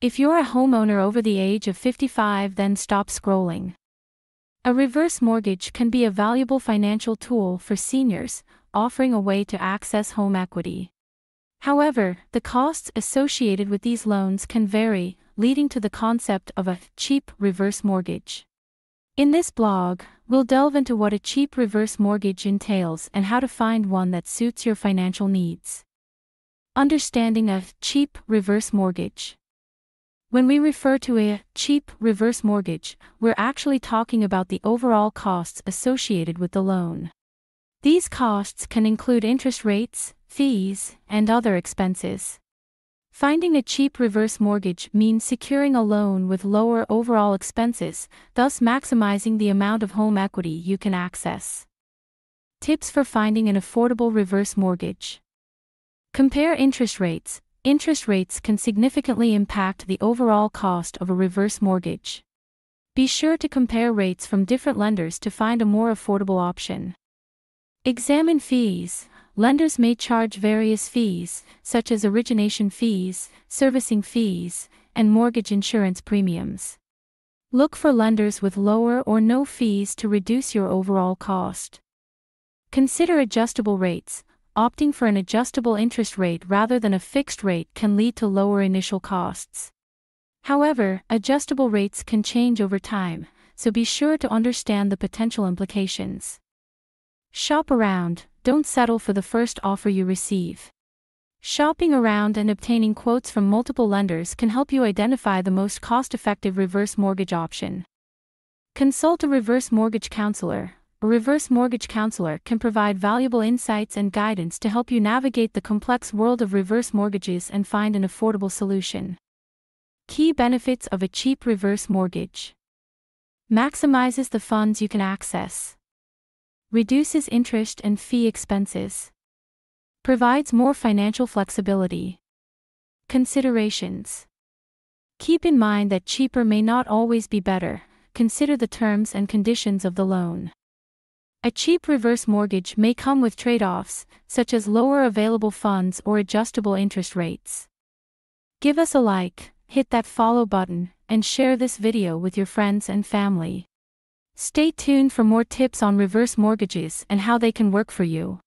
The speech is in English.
If you're a homeowner over the age of 55, then stop scrolling. A reverse mortgage can be a valuable financial tool for seniors, offering a way to access home equity. However, the costs associated with these loans can vary, leading to the concept of a cheap reverse mortgage. In this blog, we'll delve into what a cheap reverse mortgage entails and how to find one that suits your financial needs. Understanding a cheap reverse mortgage. When we refer to a cheap reverse mortgage, we're actually talking about the overall costs associated with the loan. These costs can include interest rates, fees, and other expenses. Finding a cheap reverse mortgage means securing a loan with lower overall expenses, thus maximizing the amount of home equity you can access. Tips for finding an affordable reverse mortgage. Compare interest rates. Interest rates can significantly impact the overall cost of a reverse mortgage. Be sure to compare rates from different lenders to find a more affordable option. Examine fees lenders may charge various fees, such as origination fees, servicing fees, and mortgage insurance premiums. Look for lenders with lower or no fees to reduce your overall cost. Consider adjustable rates. Opting for an adjustable interest rate rather than a fixed rate can lead to lower initial costs. However, adjustable rates can change over time, so be sure to understand the potential implications. Shop around, don't settle for the first offer you receive. Shopping around and obtaining quotes from multiple lenders can help you identify the most cost effective reverse mortgage option. Consult a reverse mortgage counselor. A reverse mortgage counselor can provide valuable insights and guidance to help you navigate the complex world of reverse mortgages and find an affordable solution. Key benefits of a cheap reverse mortgage maximizes the funds you can access reduces interest and fee expenses, provides more financial flexibility. Considerations Keep in mind that cheaper may not always be better, consider the terms and conditions of the loan. A cheap reverse mortgage may come with trade offs, such as lower available funds or adjustable interest rates. Give us a like, hit that follow button, and share this video with your friends and family. Stay tuned for more tips on reverse mortgages and how they can work for you.